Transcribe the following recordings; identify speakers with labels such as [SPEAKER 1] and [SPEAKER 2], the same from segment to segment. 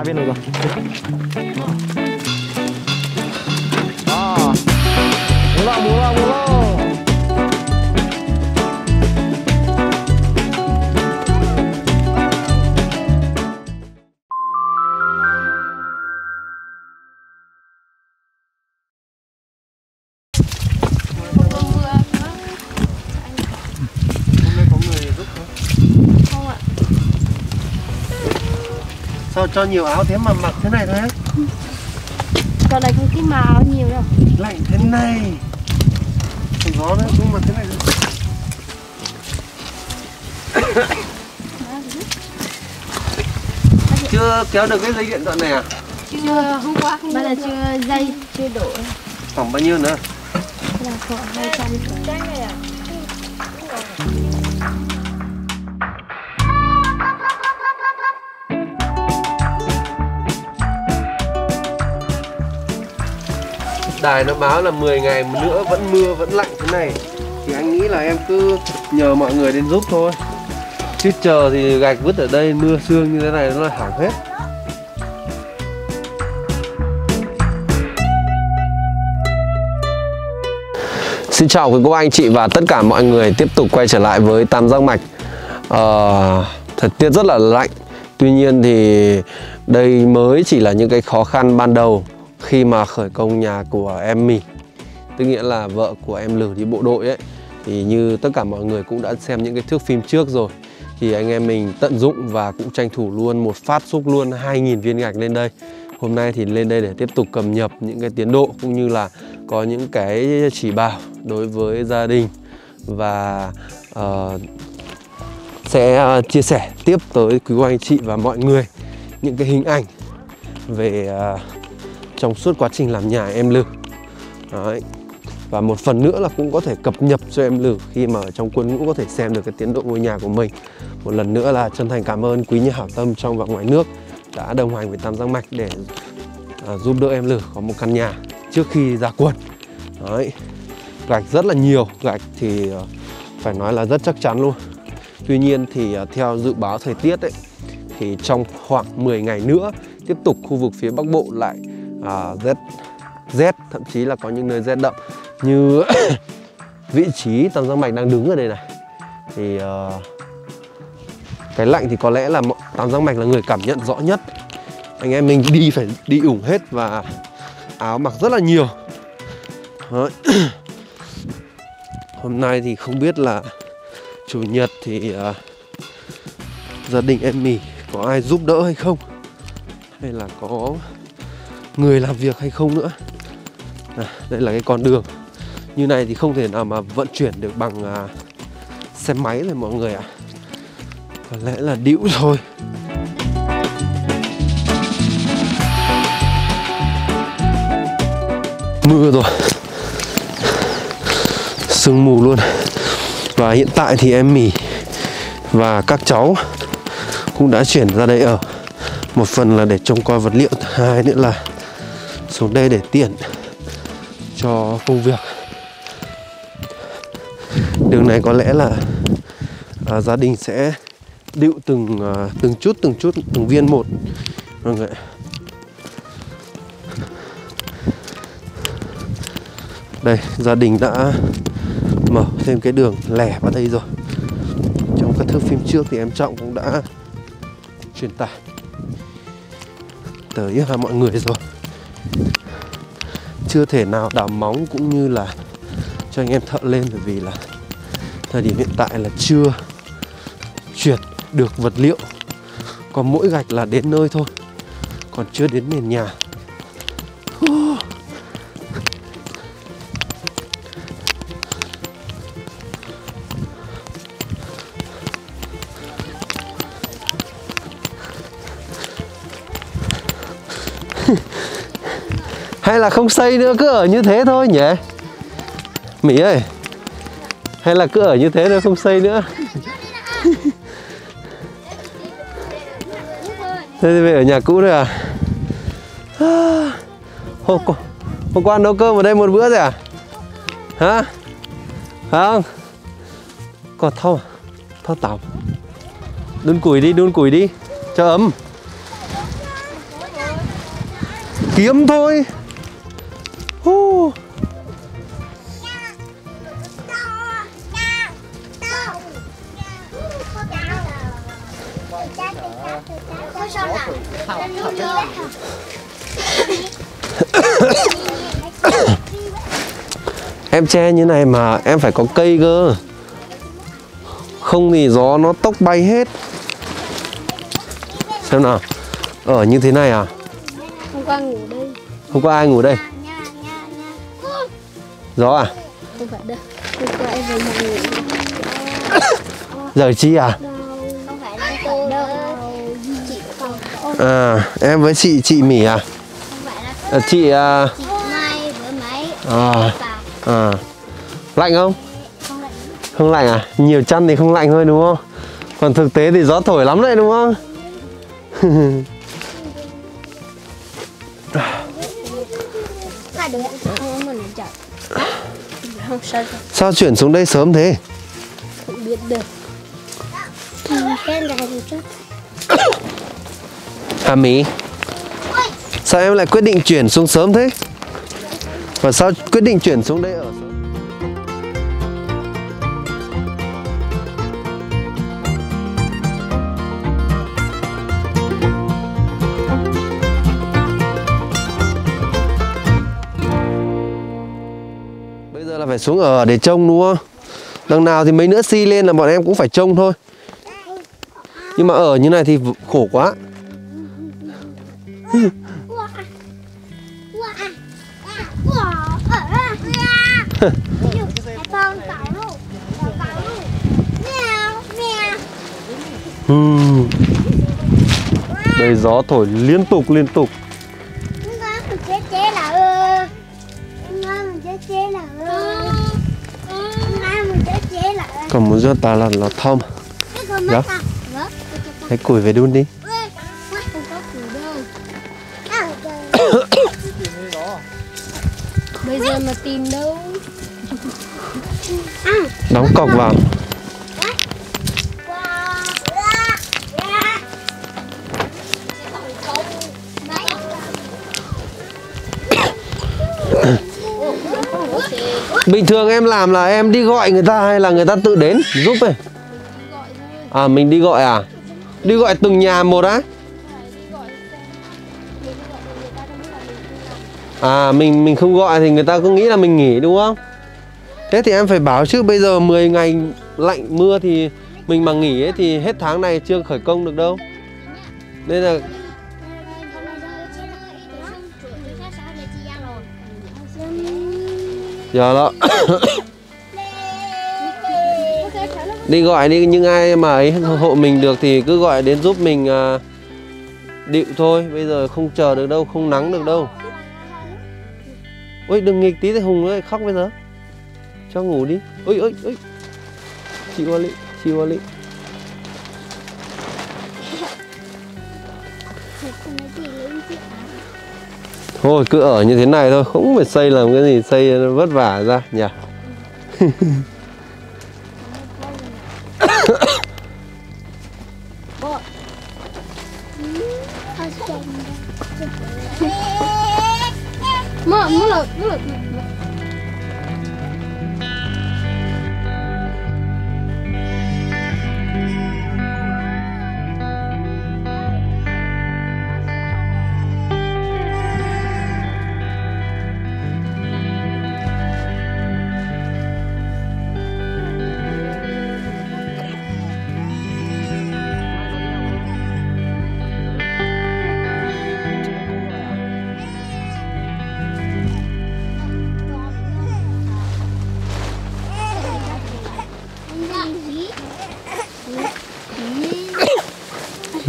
[SPEAKER 1] hai bên được rồi đó múa lo múa lo múa lo
[SPEAKER 2] cho nhiều áo thế mà mặc thế này thôi á?
[SPEAKER 3] Giờ này không cái mà áo nhiều đâu.
[SPEAKER 2] Lạnh thế này. Còn gió nữa cũng mặc thế này thôi. Chưa kéo được cái dây điện đoạn này à?
[SPEAKER 3] Chưa hôm qua không Bây giờ chưa dây Chưa đổ
[SPEAKER 2] Khoảng bao nhiêu nữa?
[SPEAKER 3] là khoảng 200 Cái này à
[SPEAKER 2] Đài nó báo là 10 ngày nữa vẫn mưa vẫn lạnh thế này. Thì anh nghĩ là em cứ nhờ mọi người đến giúp thôi. Chứ chờ thì gạch vứt ở đây mưa sương như thế này nó là hỏng hết. Xin chào quý cô anh chị và tất cả mọi người. Tiếp tục quay trở lại với Tam Giác Mạch. Ờ, Thời tiết rất là lạnh. Tuy nhiên thì đây mới chỉ là những cái khó khăn ban đầu khi mà khởi công nhà của em mình Tức nghĩa là vợ của em Lử đi bộ đội ấy. Thì như tất cả mọi người cũng đã xem những cái thước phim trước rồi Thì anh em mình tận dụng và cũng tranh thủ luôn một phát xúc luôn 2.000 viên gạch lên đây. Hôm nay thì lên đây để tiếp tục cập nhật những cái tiến độ cũng như là có những cái chỉ bảo đối với gia đình. Và uh, sẽ ờ, chia sẻ tiếp tới quý cô anh chị và mọi người những cái hình ảnh về uh, trong suốt quá trình làm nhà em Lử Đấy. Và một phần nữa là cũng có thể cập nhật cho em Lử khi mà ở trong quân ngũ có thể xem được cái tiến độ ngôi nhà của mình Một lần nữa là chân thành cảm ơn quý nhà hảo tâm trong và ngoài nước đã đồng hành với Tam Giác Mạch để à, giúp đỡ em Lử có một căn nhà trước khi ra quân Đấy. Gạch rất là nhiều, gạch thì à, phải nói là rất chắc chắn luôn Tuy nhiên thì à, theo dự báo thời tiết ấy thì trong khoảng 10 ngày nữa tiếp tục khu vực phía Bắc Bộ lại à, rét rét thậm chí là có những nơi rét đậm như vị trí tầng răng mạch đang đứng ở đây này. Thì uh, cái lạnh thì có lẽ là mọi- răng mạch là người cảm nhận rõ nhất. Anh em mình đi phải đi ủng hết và áo mặc rất là nhiều. Đấy. hôm nay thì không biết là chủ nhật thì uh, gia đình em mì có ai giúp đỡ hay không? Hay là có người làm việc hay không nữa. À, đây là cái con đường. Như này thì không thể nào mà vận chuyển được bằng à, xe máy rồi mọi người ạ. Có lẽ là đĩu thôi. Mưa rồi. Sương mù luôn. Và hiện tại thì em mỉ và các cháu cũng đã chuyển ra đây ở. Một phần là để trông coi vật liệu hai nữa là xuống đây để tiện cho công việc. Đường này có lẽ là à, gia đình sẽ điệu từng à, từng chút từng chút từng viên một. Vâng mọi người đây gia đình đã mở thêm cái đường lẻ vào đây rồi. Trong các thước phim trước thì em trọng cũng đã truyền tải tới à, mọi người rồi chưa thể nào đào móng cũng như là cho anh em thợ lên, bởi vì là thời điểm hiện tại là chưa chuyển được vật liệu. Còn mỗi gạch là đến nơi thôi, còn chưa đến nền nhà. Hay là không xây nữa cứ ở như thế thôi nhỉ? Mỹ ơi Hay là cứ ở như thế thôi không xây nữa. Thế thì về ở nhà cũ rồi à? Hôm, qua- hôm qua nấu cơm ở đây một bữa rồi à? Hả? Không Còn thau? À? Thau tàu Đun củi đi đun củi đi. Cho ấm. Kiếm thôi. Hú. Em che như này mà em phải có cây cơ. Không thì gió nó tốc bay hết. Xem nào. Ở như thế này à?
[SPEAKER 3] Hôm qua ngủ đây.
[SPEAKER 2] Không có ai ngủ đây Gió à?
[SPEAKER 3] Không phải đâu Hôm qua em về nhà
[SPEAKER 2] Giờ chi à?
[SPEAKER 3] Không phải là cô đâu Chị phòng
[SPEAKER 2] À em với chị chị Mỹ à, à Chị à,
[SPEAKER 3] chị Mai với máy
[SPEAKER 2] à, à. Lạnh không?
[SPEAKER 3] Không lạnh
[SPEAKER 2] Không lạnh à? Nhiều chăn thì không lạnh thôi đúng không? Còn thực tế thì gió thổi lắm đấy đúng không?
[SPEAKER 3] Không sao
[SPEAKER 2] Sao chuyển xuống đây sớm thế?
[SPEAKER 3] Không biết được.
[SPEAKER 2] À Mỹ. Sao em lại quyết định chuyển xuống sớm thế? Và sao quyết định chuyển xuống đây ở phải xuống ở để trông đúng không? Đằng nào thì mấy nữa si lên là bọn em cũng phải trông thôi. Nhưng mà ở như này thì khổ quá. Đây gió thổi liên tục liên tục Còn muốn cho ta là là thom. Dạ. Hãy củi về đun đi.
[SPEAKER 3] Bây giờ mà tìm đâu?
[SPEAKER 2] Đóng cọc vào Bình thường em làm là em đi gọi người ta hay là người ta tự đến, giúp ấy? À mình đi gọi à? Đi gọi từng nhà một á? À mình mình không gọi thì người ta cứ nghĩ là mình nghỉ, đúng không? Thế thì em phải bảo chứ, bây giờ 10 ngày lạnh mưa thì mình mà nghỉ ấy thì hết tháng này chưa khởi công được đâu. Nên là giờ đó. Đi gọi đi những ai mà ấy hộ mình được thì cứ gọi đến giúp mình à, điệu thôi. Bây giờ không chờ được đâu không nắng được đâu. Ôi đừng nghịch tí thì hùng ơi khóc bây giờ cho ngủ đi. Ôi ôi ôi. Chị qua lị chị qua lị. Thôi, cứ ở như thế này thôi, không phải xây làm cái gì, xây vất vả ra, nhỉ?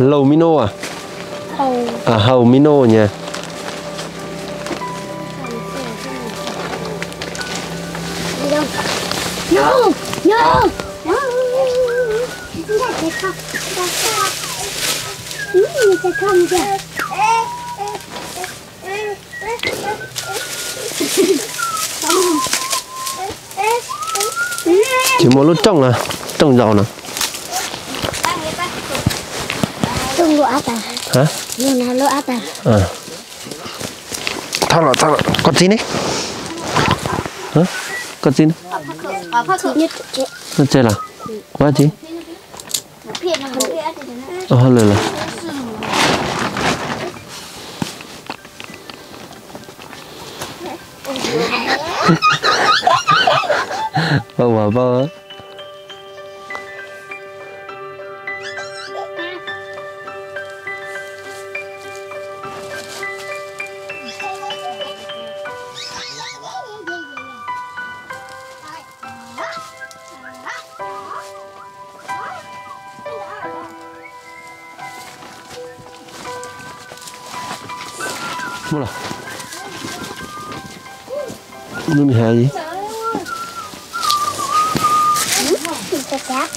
[SPEAKER 2] lầu mino à?
[SPEAKER 3] Hầu.
[SPEAKER 2] À hầu mino nha
[SPEAKER 3] No, no, no Nó sẽ không kìa
[SPEAKER 2] chỉ một lúc trồng là trồng giàu nào
[SPEAKER 3] lúa ta
[SPEAKER 2] hả?
[SPEAKER 3] Lúa ờ. nào lúa
[SPEAKER 2] à? Thao lọ thao lọ con gì đấy hả? Con gì đấy nó chơi là quá gì
[SPEAKER 3] ờ oh, lời là bao mà bao 나
[SPEAKER 2] Ờ, lười lười. Vâng và vâng á.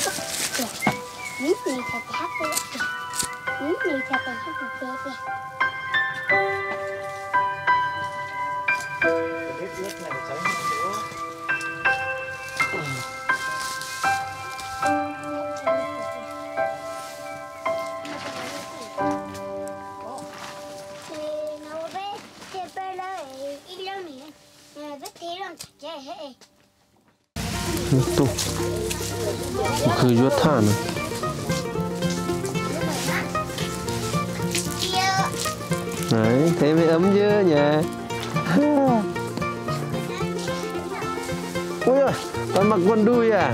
[SPEAKER 3] tu คือยวดท่านะไหนเท
[SPEAKER 2] ไม่เอิ้มเยอะเนี่ยอุ้ยตอนมั
[SPEAKER 3] กว
[SPEAKER 4] นดูอ่ะ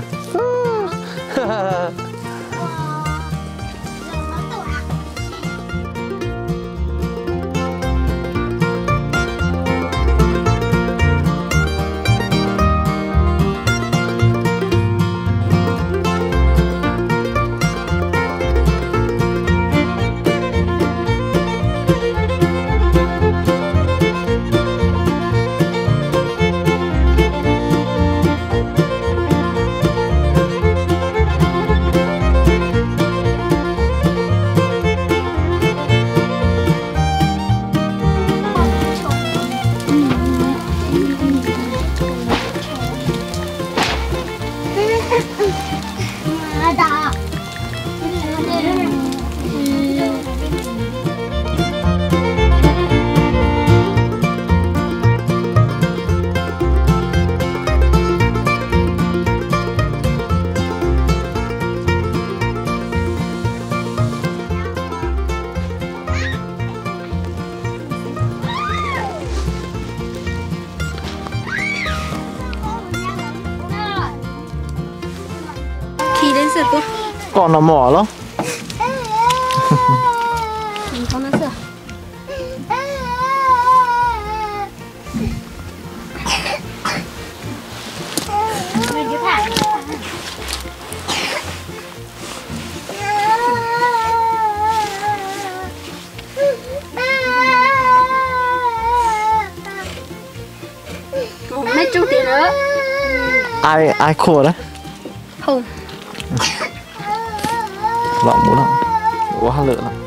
[SPEAKER 1] Còn là mỏ lắm
[SPEAKER 3] Mình có nó sửa.
[SPEAKER 1] Quá lựa lắm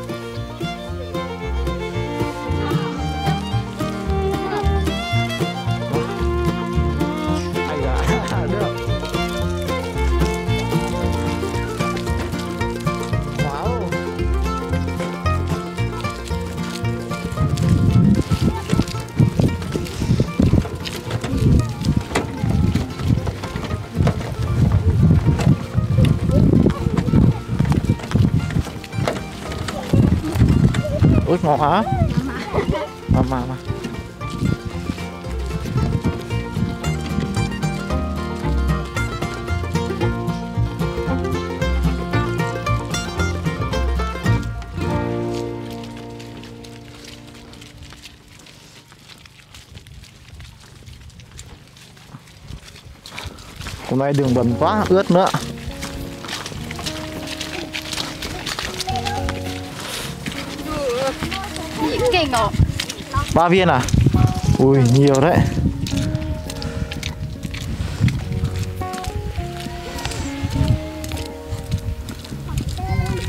[SPEAKER 1] hả? Mà mà mà Hôm nay đường bẩn quá, ướt nữa
[SPEAKER 4] Ngọt
[SPEAKER 1] ba viên à ui, nhiều đấy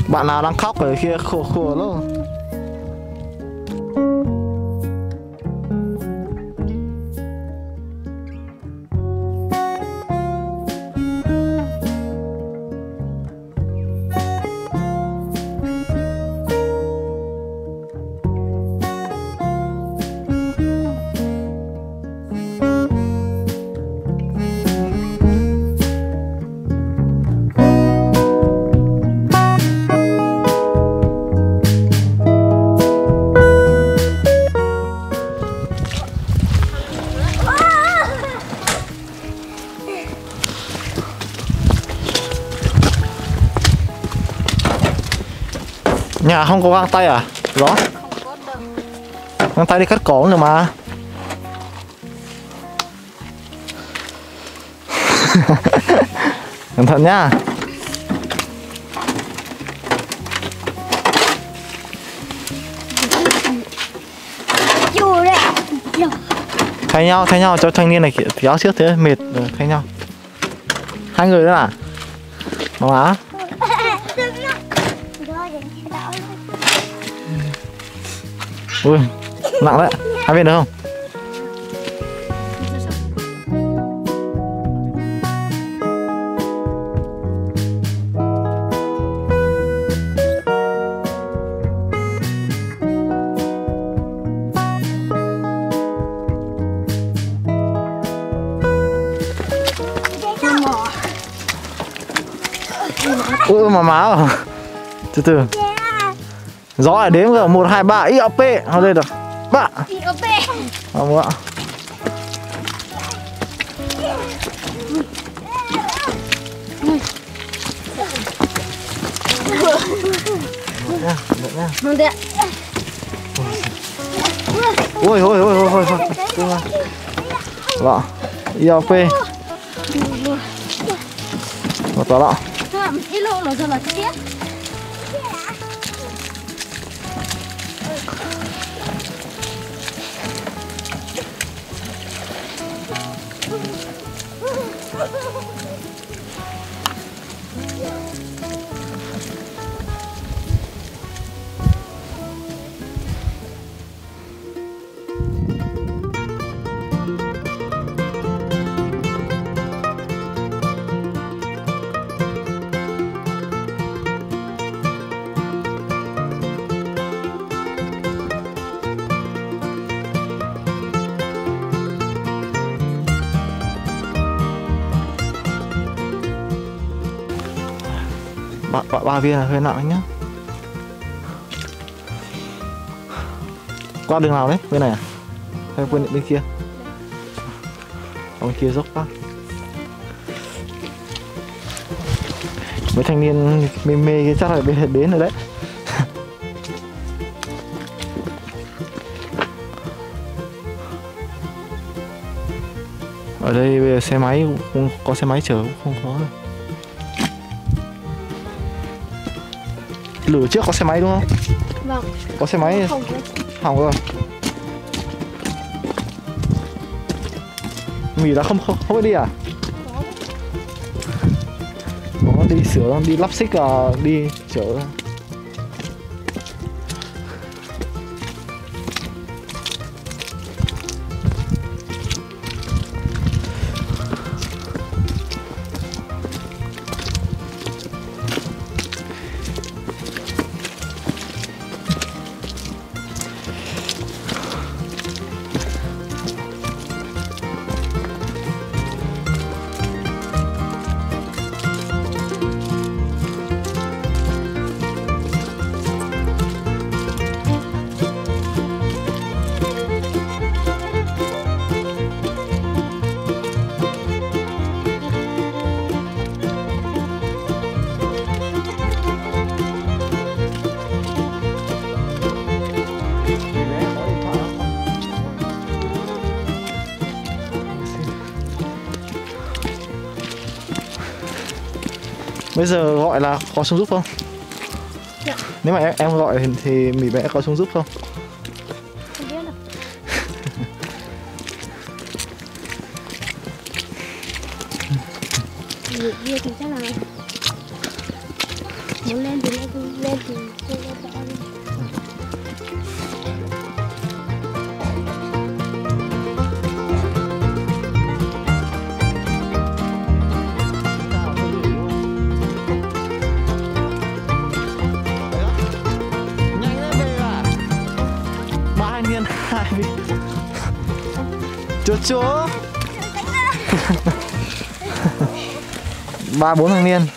[SPEAKER 1] bạn nào đang khóc ở kia, khổ khổ luôn. Hả? không có găng tay à? Rõ. Găng tay đi cắt cỏ nữa mà. Cẩn thận nhá. Thay nhau thay nhau, cho thanh niên này kéo trước thế, mệt ờ, thay nhau. Hai người nữa à? Má ui nặng đấy. Hai bên được không? Ui mà máu từ từ. Rõ là đếm rồi, 1, 2, 3, IOP Nó lên
[SPEAKER 3] rồi, 3 IOP
[SPEAKER 1] Không ạ
[SPEAKER 3] Mượn ra,
[SPEAKER 1] Ôi, ôi, ôi, ôi, ôi, ôi Lọ IOP Một tỏ lọ
[SPEAKER 4] Thôi, ít lộ nó rồi là chết
[SPEAKER 1] Oh, ba, viên là hơi nặng nhá. Qua đường nào đấy bên này à? Hay quên bên kia? Ở bên kia dốc quá. Mấy thanh niên mê mê chắc là bên đến rồi đấy. Ở đây bây giờ xe máy cũng có xe máy chở cũng không có rồi. Lửa trước có xe máy đúng không?
[SPEAKER 3] Vâng.
[SPEAKER 1] Có xe máy.
[SPEAKER 3] Không
[SPEAKER 1] hỏng rồi. Mì đã không không không đi à? Có. Đi sửa đi lắp xích à đi chở Bây giờ gọi là có xuống giúp không?
[SPEAKER 3] Dạ.
[SPEAKER 1] Nếu mà em, em gọi thì, thì Mỹ vẽ có xuống giúp không? Chúa Ba bốn thằng niên.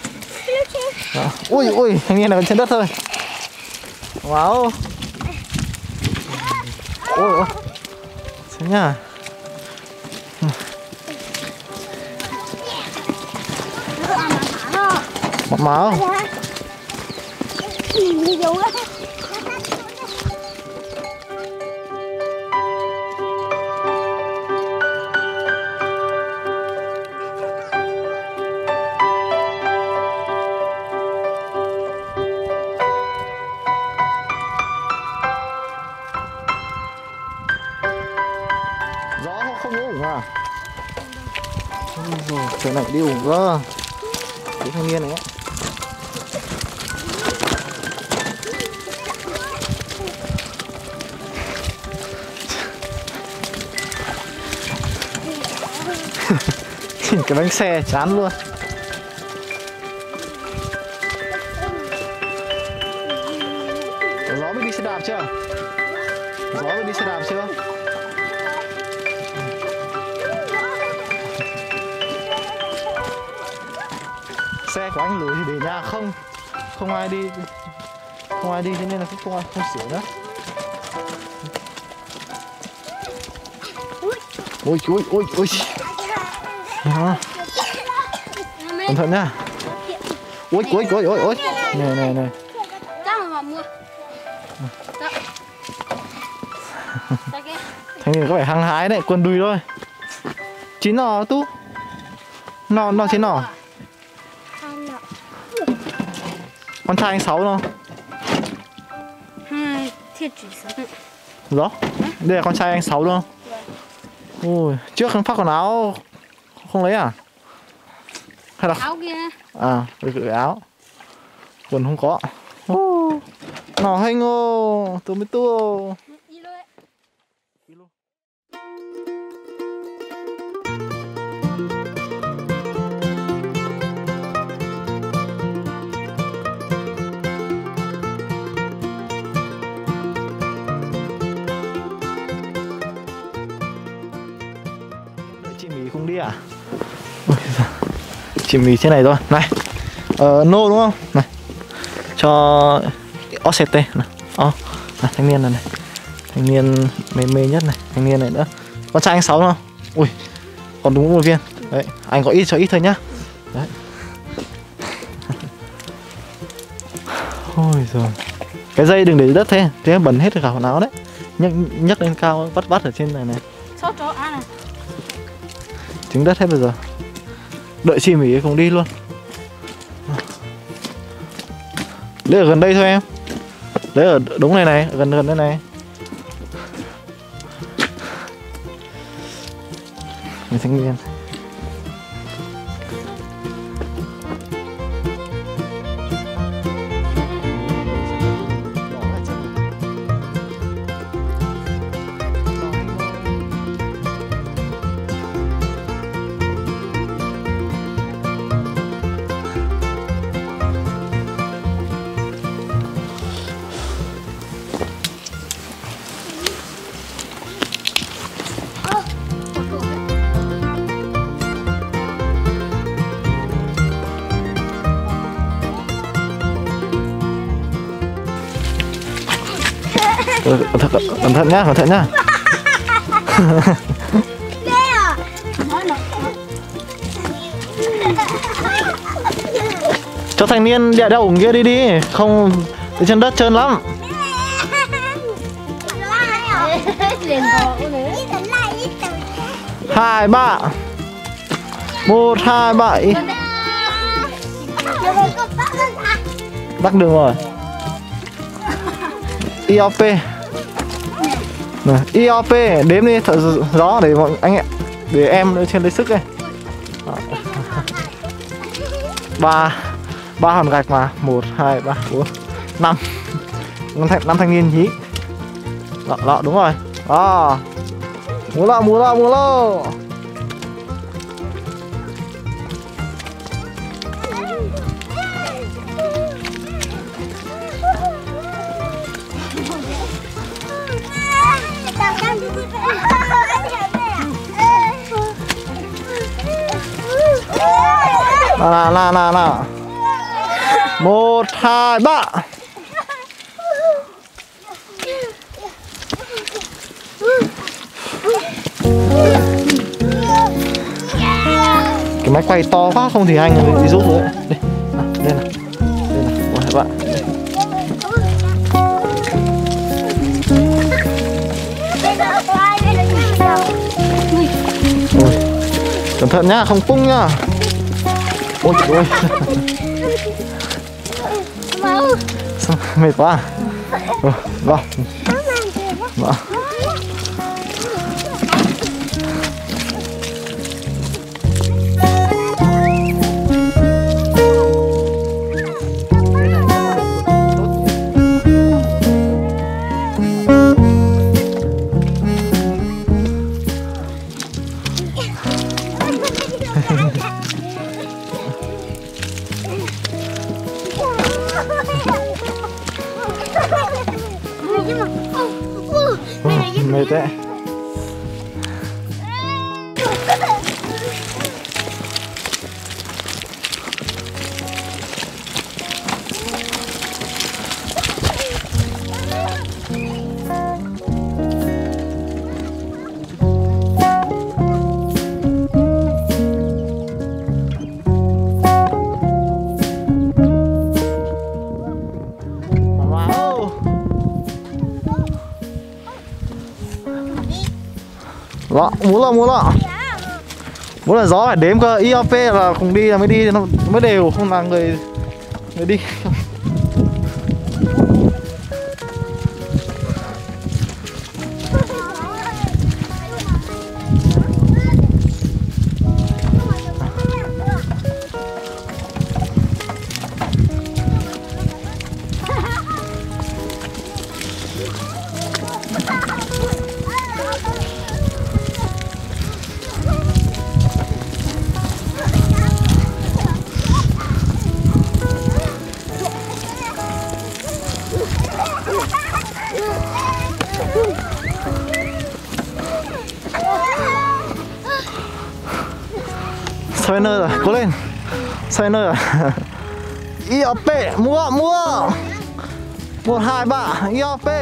[SPEAKER 1] Đó. Ui ui thằng niên này còn trên đất thôi. Wow. Ôi ôi. Xem nhá. Mặc máu.
[SPEAKER 3] Nhìn dấu
[SPEAKER 1] chỗ này đi ủng cơ Chú thanh niên này ấy. Nhìn cái bánh xe chán luôn Không ai đi. Không ai đi cho nên là cũng không ai không sửa nữa. Ôi ôi ôi ôi. Đó. Cẩn thận nha. Ôi ôi ôi ôi ôi. Này này này
[SPEAKER 4] Ra kia
[SPEAKER 1] Thanh niên có vẻ hăng hái đấy, quần đùi thôi. Chín nò tú. Nò, nò chín nò Con trai anh Sáu đâu
[SPEAKER 4] Hai Thiết chỉ sống
[SPEAKER 1] Đó Đây là con trai anh Sáu đúng không? Ui, trước không phát quần áo Không lấy à? Hay là
[SPEAKER 4] Áo kia.
[SPEAKER 1] À, cái áo. Quần không có. Ô, Nò hênh ô Tôi mới tu à? Chỉ mì thế này thôi. Này. Ờ, Nô đúng không? Này. Cho OCT này. Oh này, Thanh niên này này. Thanh niên mê mê nhất này. Thanh niên này nữa. Con trai anh Sáu không? Ui. Còn đúng một viên. Đấy Anh có ít cho ít thôi nhá. Đấy. Ôi rồi Cái dây đừng để dưới đất thế. Thế bẩn hết cả quần áo đấy. Nhấc nhấc lên cao bắt bắt ở trên này này trứng đất hết bây giờ. Đợi chim Mỹ không đi luôn. Lấy ở gần đây thôi em. Lấy ở đúng này này, gần gần đây này. Người thanh niên cẩn thận cẩn thận nhá cẩn thận nhá. Cho thanh niên đeo ủng kia đi đi không trên đất trơn lắm. Hai ba. Một hai bảy đắc đường rồi. IOP này, IOP đếm đi thợ gió để bọn anh ạ để em trên lấy sức đây. Ba ba hòn gạch mà. Một hai ba bốn năm. Năm thanh, năm thanh niên nhí. Đó, đó đúng rồi. Đó. Múa lọ múa lọ múa lọ. Nào nào nào nào một hai ba. Cái máy quay to quá không thì anh đi giúp nữa đây nào, đây này. Đây này một hai bạn Ôi, cẩn thận nhá không tung nhá ôi trời ơi. Sao, mệt quá? Vâng mệt Đó, muốn là lọ. Là là gió phải đếm cơ. IOP là cùng đi là mới đi nó mới đều không là người người đi. เออีออเป้มัวมัวปวด
[SPEAKER 3] หายบ้าอีออเป้